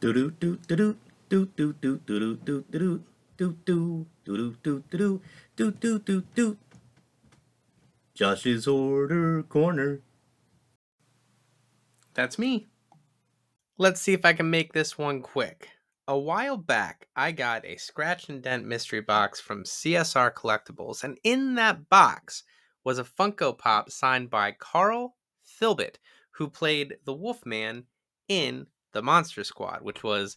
Do do do do do do do do do do do do do do do do do do do do Josh Shorrder Corner. That's me. Let's see if I can make this one quick. A while back, I got a scratch and dent mystery box from CSR Collectibles, and in that box was a Funko Pop signed by Carl Thibault, who played the Wolfman in The Monster Squad, which was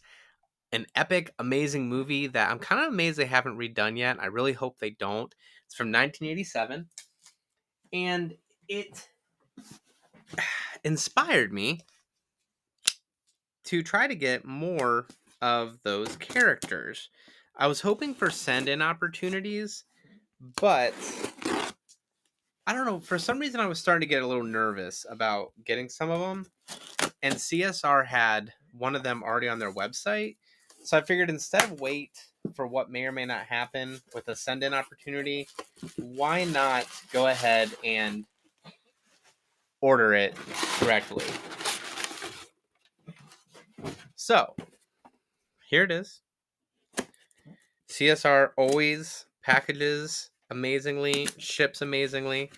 an epic, amazing movie that I'm kind of amazed they haven't redone yet. I really hope they don't. It's from 1987, and it inspired me to try to get more of those characters. I was hoping for send in opportunities, but I don't know. For some reason, I was starting to get a little nervous about getting some of them. And CSR had one of them already on their website. So I figured instead of wait for what may or may not happen with a send in opportunity, why not go ahead and order it correctly? So here it is. CSR always packages amazingly, ships amazingly,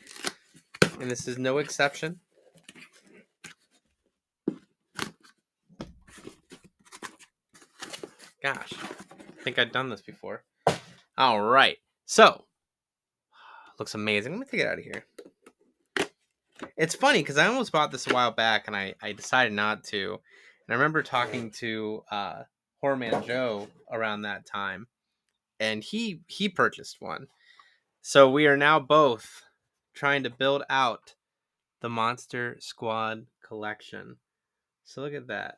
and this is no exception. Gosh, I think I've done this before. All right, so looks amazing. Let me take it out of here. It's funny because I almost bought this a while back and I, I decided not to. And I remember talking to uh, Horrorman Joe around that time, and he he purchased one. So we are now both trying to build out the Monster Squad collection. So look at that.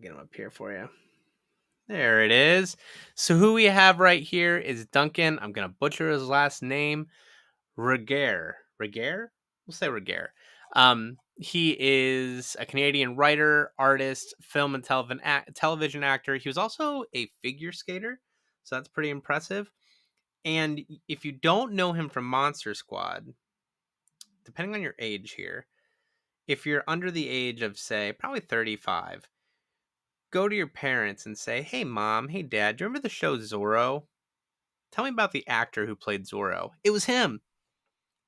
Get them up here for you. There it is. So who we have right here is Duncan. I'm gonna butcher his last name. Regehr. Regehr? We'll say Regehr. Um, he is a Canadian writer, artist, film and television television actor. He was also a figure skater, so that's pretty impressive. And if you don't know him from Monster Squad, depending on your age here, if you're under the age of say probably 35, go to your parents and say, "Hey mom, hey dad, do you remember the show Zorro? Tell me about the actor who played Zorro. It was him.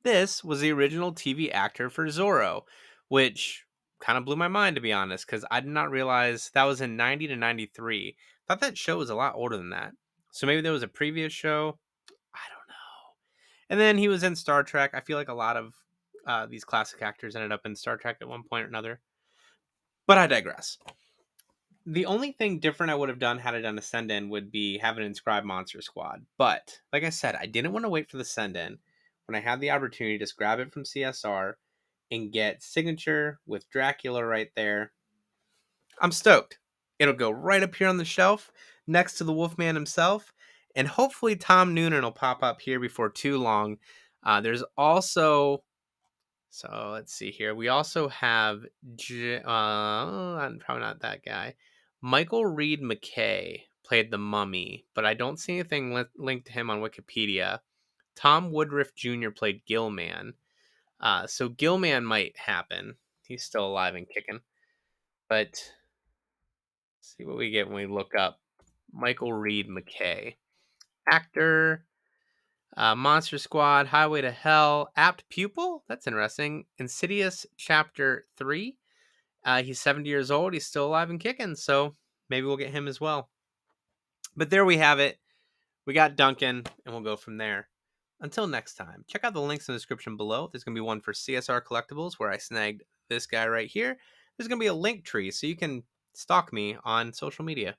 This was the original TV actor for Zorro." which kind of blew my mind to be honest because i did not realize that was in 90 to 93 thought that show was a lot older than that so maybe there was a previous show i don't know and then he was in star trek i feel like a lot of uh, these classic actors ended up in star trek at one point or another but i digress the only thing different i would have done had i done a send in would be have an inscribed monster squad but like i said i didn't want to wait for the send in when i had the opportunity to just grab it from csr and get signature with Dracula right there. I'm stoked. It'll go right up here on the shelf next to the Wolfman himself. And hopefully, Tom Noonan will pop up here before too long. Uh, there's also, so let's see here. We also have, uh, I'm probably not that guy. Michael Reid MacKay played the mummy, but I don't see anything li- linked to him on Wikipedia. Tom Woodruff Jr. played Gillman. Uh, so Gillman might happen. He's still alive and kicking. But see what we get when we look up Michael Reid MacKay. Actor, uh, Monster Squad, Highway to Hell, Apt Pupil. That's interesting. Insidious Chapter 3. Uh, he's 70 years old. He's still alive and kicking. So maybe we'll get him as well. But there we have it. We got Duncan, and we'll go from there. Until next time, check out the links in the description below. There's going to be one for CSR Collectibles where I snagged this guy right here. There's going to be a link tree so you can stalk me on social media.